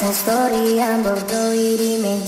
esa historia, bordo y dime.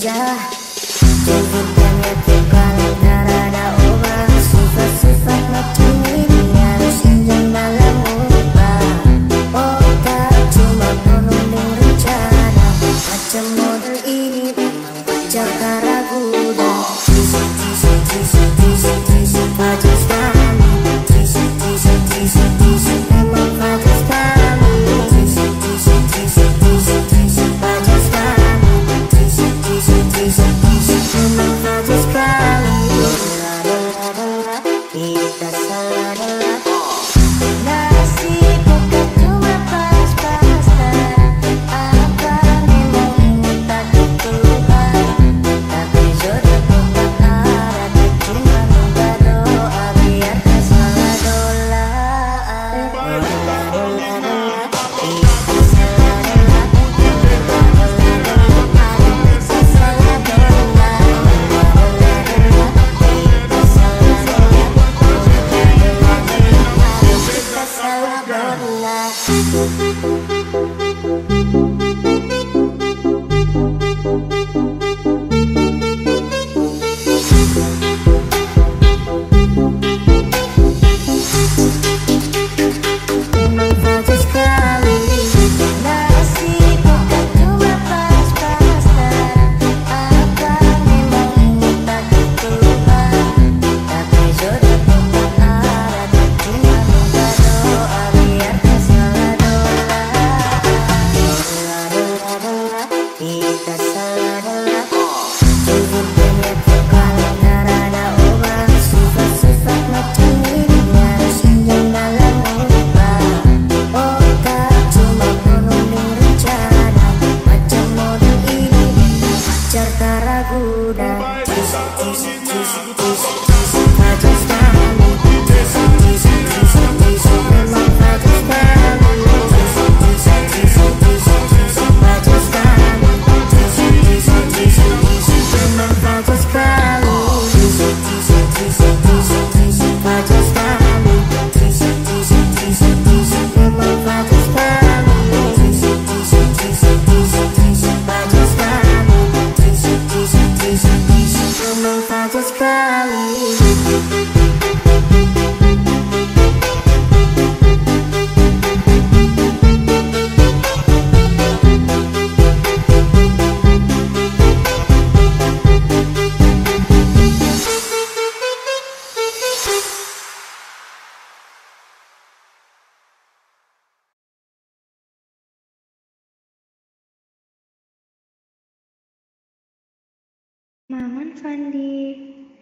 di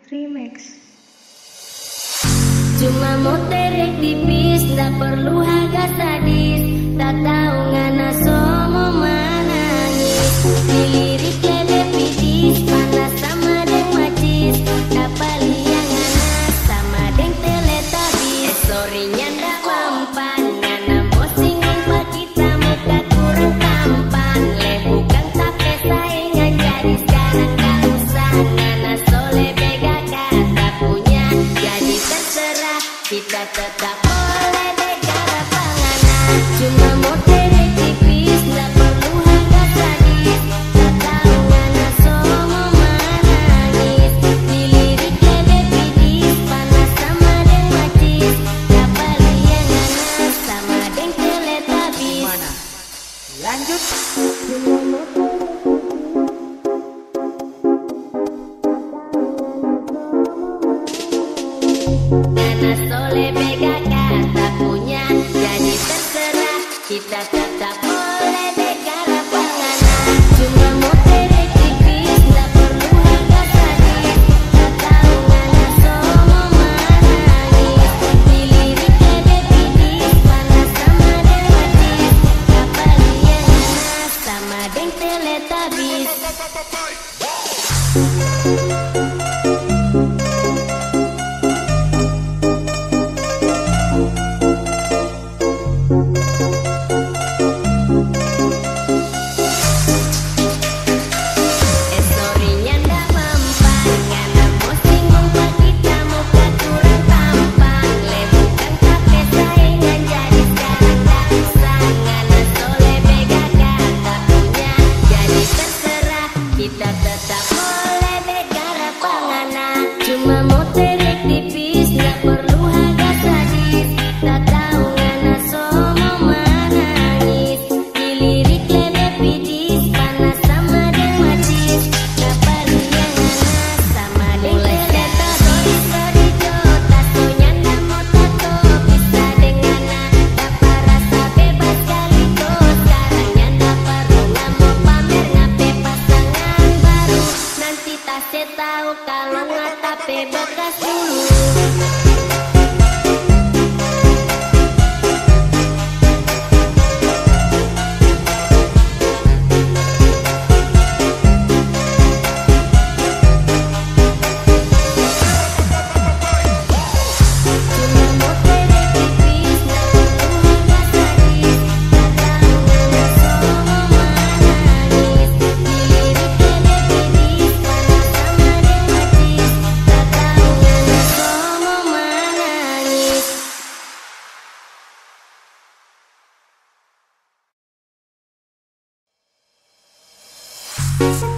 Remix. Thank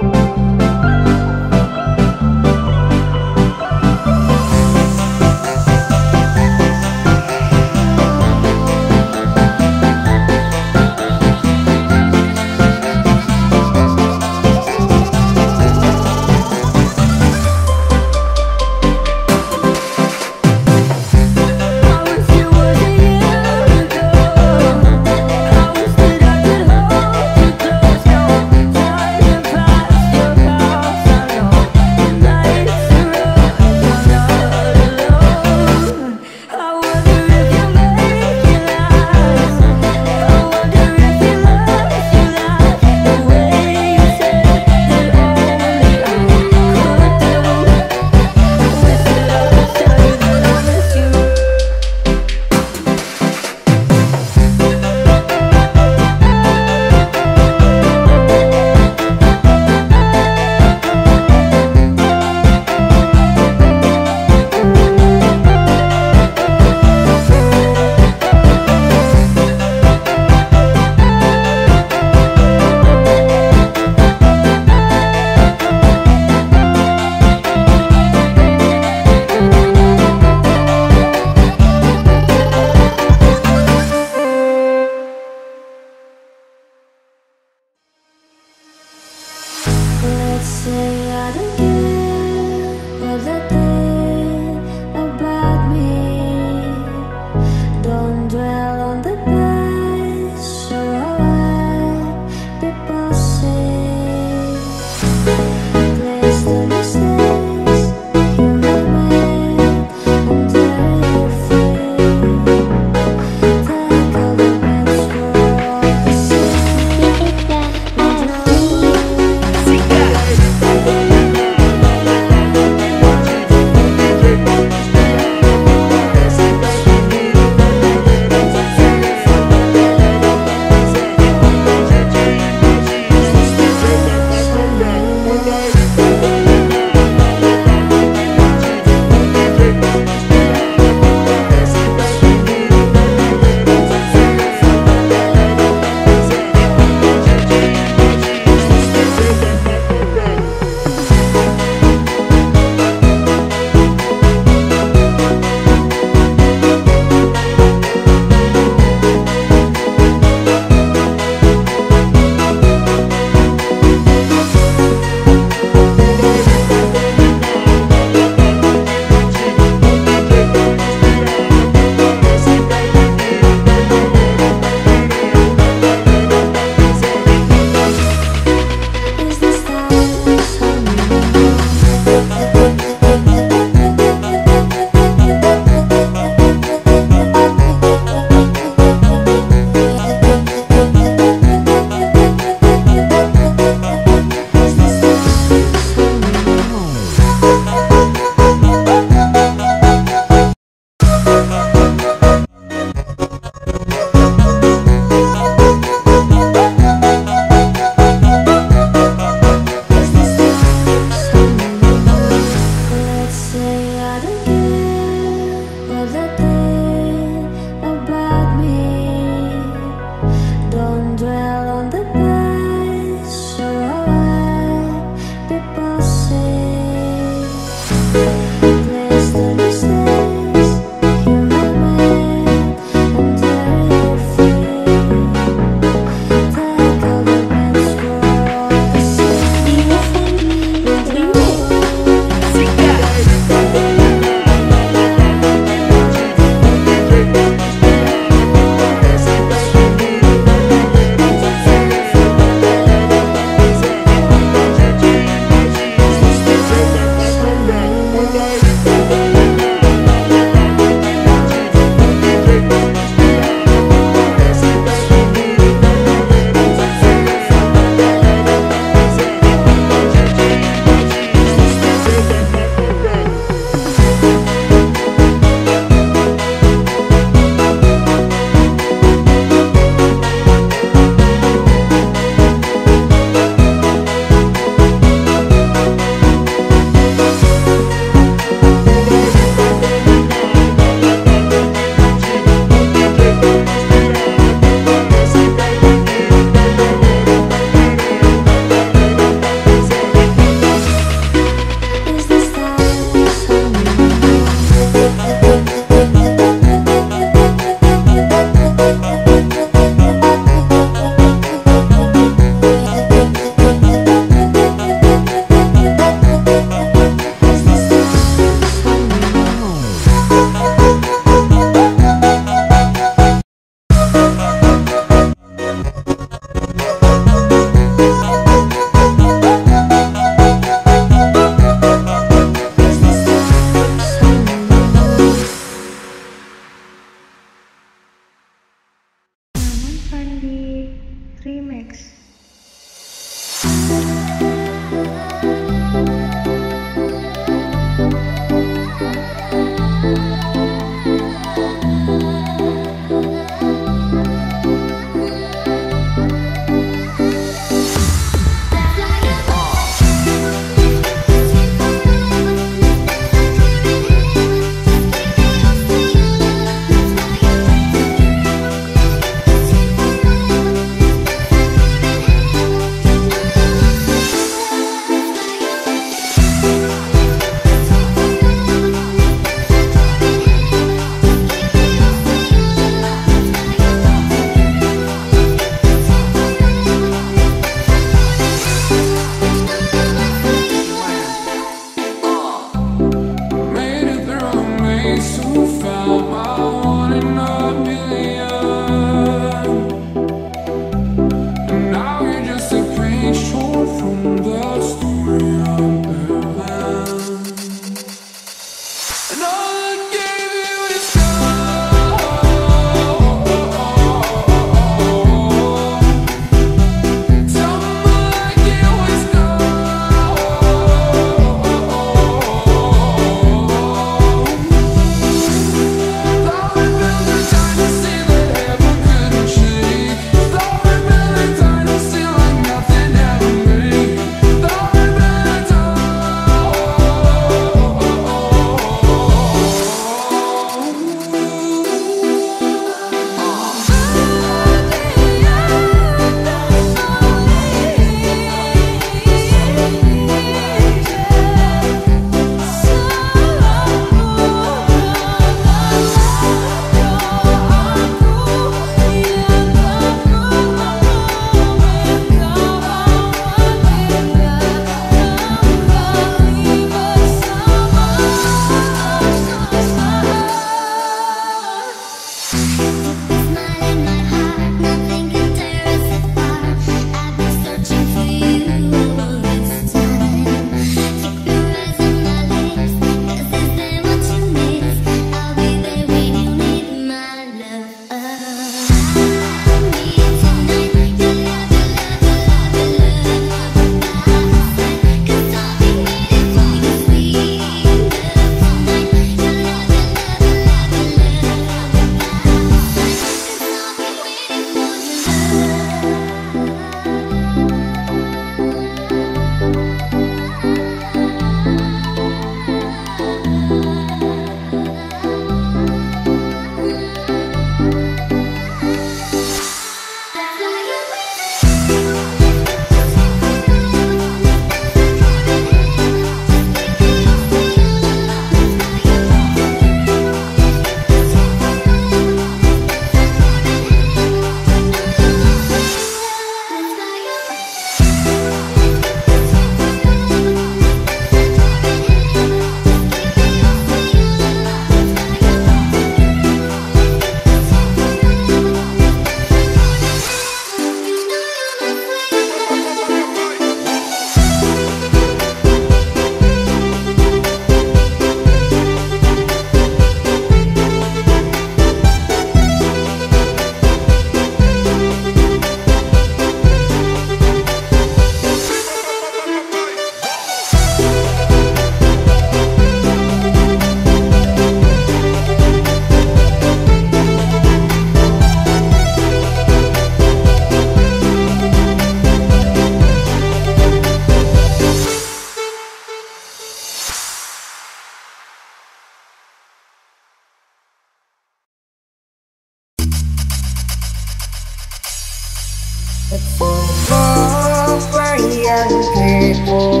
Kowe